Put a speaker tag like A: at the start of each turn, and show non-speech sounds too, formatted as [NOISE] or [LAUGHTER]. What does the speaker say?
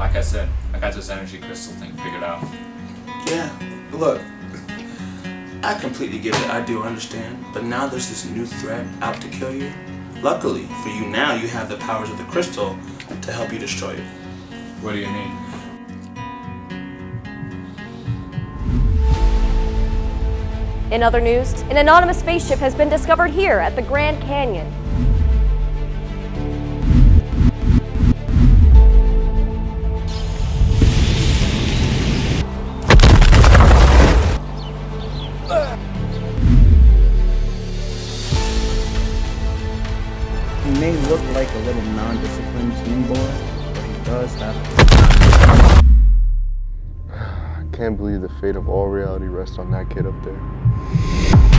A: like I said, I got this energy crystal thing figured out.
B: Yeah, look, I completely get it. I do understand. But now there's this new threat out to kill you. Luckily for you now, you have the powers of the crystal to help you destroy it.
A: What do you mean?
C: In other news, an anonymous spaceship has been discovered here at the Grand Canyon.
D: He may look like a little non-disciplined teen boy, but he does have [SIGHS]
E: I can't believe the fate of all reality rests on that kid up there.